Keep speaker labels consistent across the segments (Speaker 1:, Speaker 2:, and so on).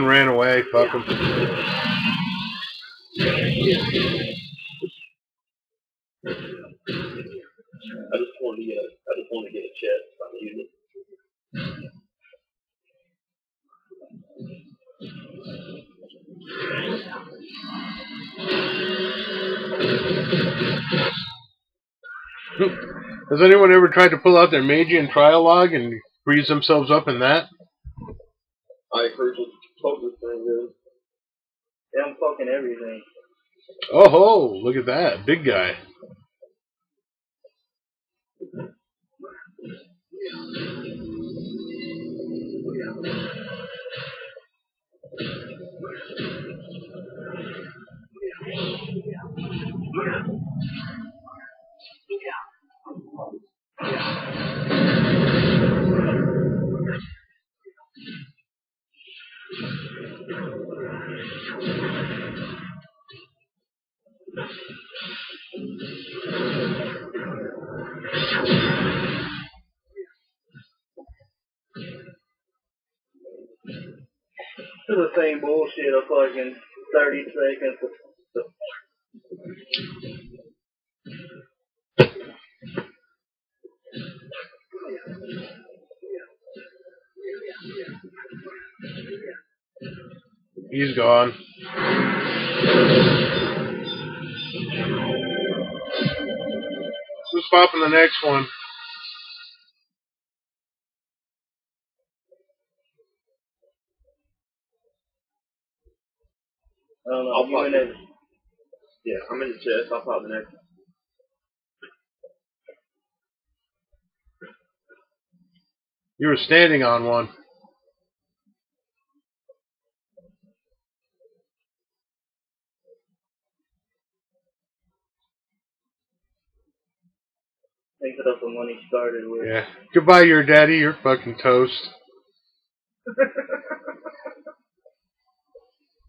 Speaker 1: one ran away. Fuck him.
Speaker 2: I just want to get a, I just want to get a chest I'm using it.
Speaker 1: Has anyone ever tried to pull out their Magian log and freeze themselves up in that?
Speaker 2: I heard what
Speaker 3: Yeah, I'm fucking everything.
Speaker 1: Oh ho! Look at that, big guy.
Speaker 3: It's the same bullshit of fucking 30 seconds.
Speaker 1: He's gone. Who's popping the next one?
Speaker 3: I don't know.
Speaker 2: I'll
Speaker 3: you
Speaker 2: fuck
Speaker 3: and
Speaker 2: it. Yeah, I'm in the chest. I'll pop the next.
Speaker 1: You were standing on one.
Speaker 3: thinks it up the one he started with.
Speaker 1: Yeah. Goodbye, your daddy. You're fucking toast.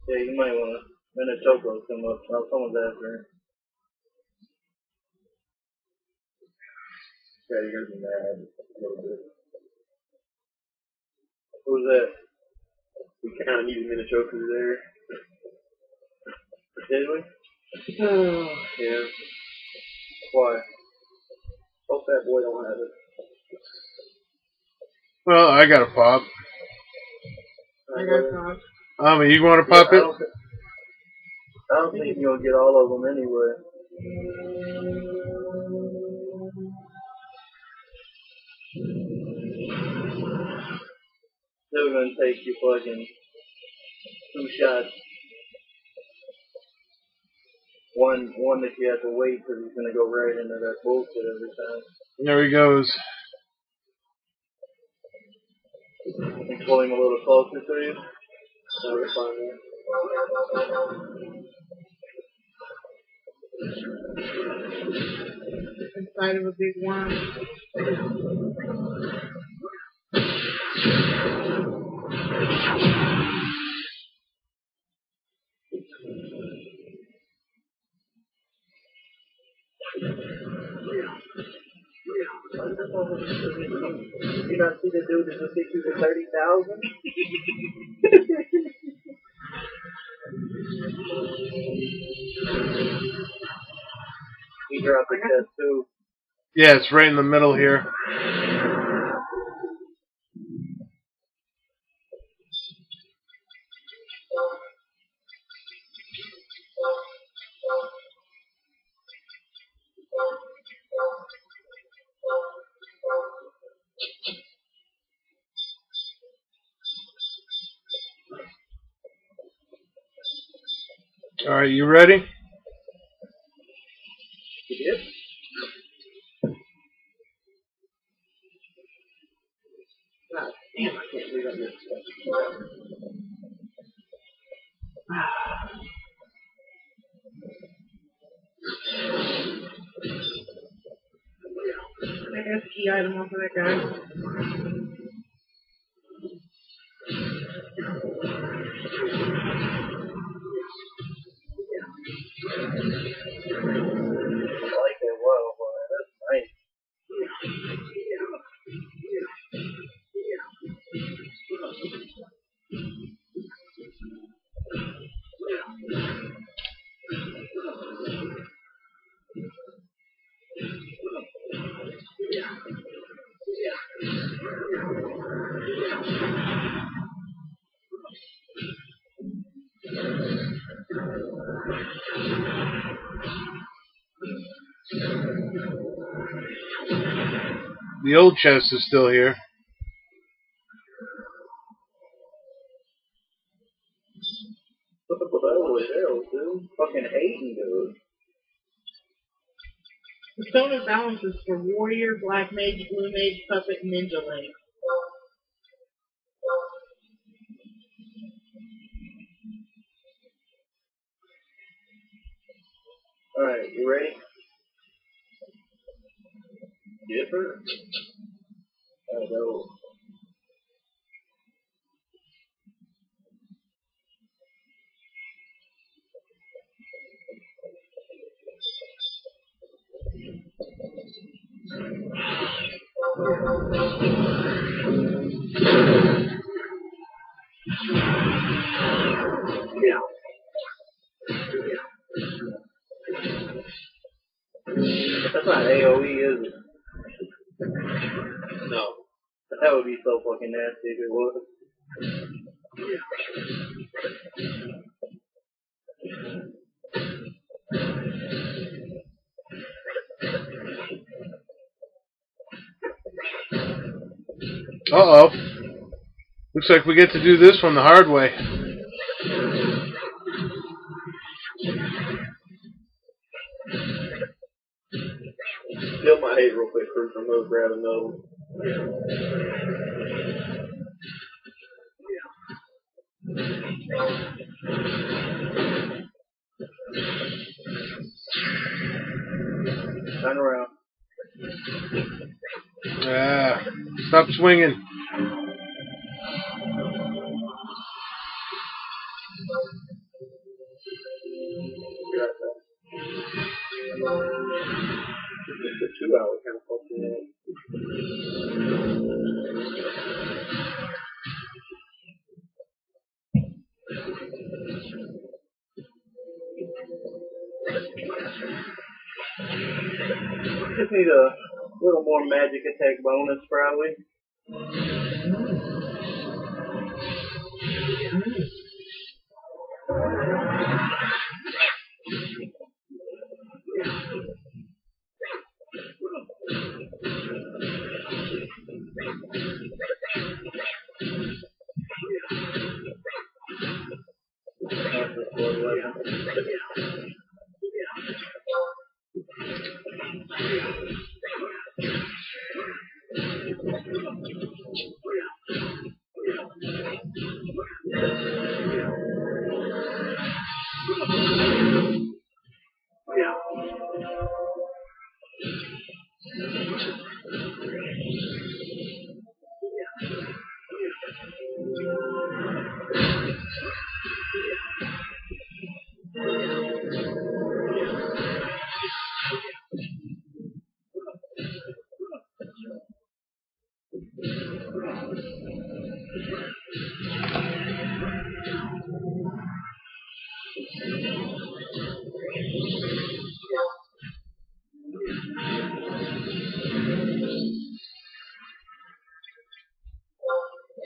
Speaker 3: Yeah, you might want to. Then a choco come up. Oh, someone's after him.
Speaker 2: Yeah, you're gonna be mad a little bit.
Speaker 3: Who's that?
Speaker 2: We kind of needed Minichoku there.
Speaker 3: Did we?
Speaker 2: Yeah.
Speaker 3: Why?
Speaker 2: Hope that boy don't have it.
Speaker 1: Well, I got a pop.
Speaker 3: I got time.
Speaker 1: Um, you want to
Speaker 3: Yeah,
Speaker 1: pop
Speaker 3: I
Speaker 1: it?
Speaker 3: Don't, I don't think you'll get all of them anyway. Still gonna take you fucking two shots. One, one that you have to wait because he's gonna go right into that bullshit every time.
Speaker 1: There he goes.
Speaker 3: And pull him a little closer to you. That was fine.
Speaker 4: Inside of a big worm.
Speaker 3: You don't see the dude that just hit you for thirty thousand? he dropped the chest too.
Speaker 1: Yeah, it's right in the middle here. Right, you ready?
Speaker 3: God damn, I can't
Speaker 4: a key item off of that guy.
Speaker 3: I like that well, boy. That's nice.
Speaker 1: The old chest is still here.
Speaker 3: What up with that there, dude? Fucking hating, dude.
Speaker 4: The Stone of Balance is for Warrior, Black Mage, Blue Mage, Puppet, and Ninja Link.
Speaker 3: Alright, you ready?
Speaker 2: Different.
Speaker 3: I go. That's not AoE, is it?
Speaker 2: No.
Speaker 3: That would be so fucking nasty if it was.
Speaker 1: Uh oh. Looks like we get to do this one the hard way.
Speaker 2: Still my hate real quick, Bruce. I'm gonna grab another one.
Speaker 3: Turn around.
Speaker 1: Ah, stop swinging.
Speaker 2: A two hour kind of fucking
Speaker 3: Just need a little more magic attack bonus, probably.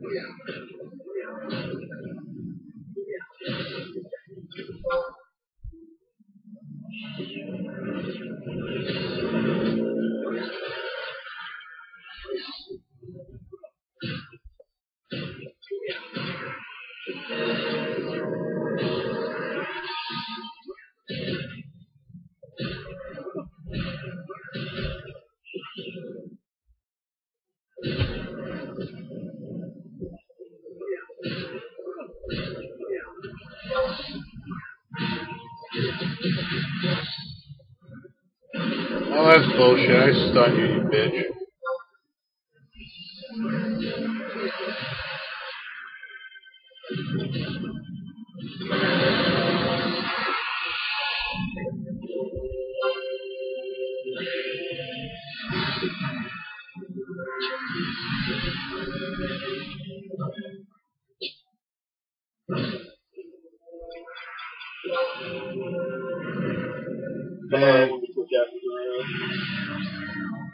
Speaker 1: Yeah. That's bullshit. I stun you, you bitch. Man.
Speaker 2: When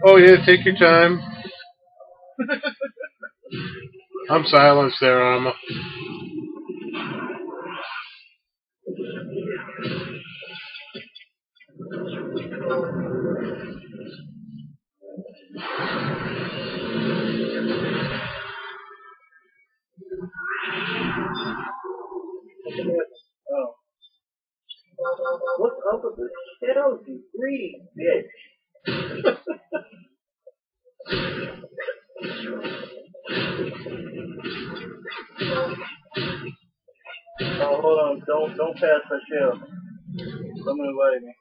Speaker 1: Oh yeah, take your time. I'm silenced there, Alma.
Speaker 3: Oh. Up with the you greedy bitch? oh, hold on. Don't don't pass that shell. Someone invited me.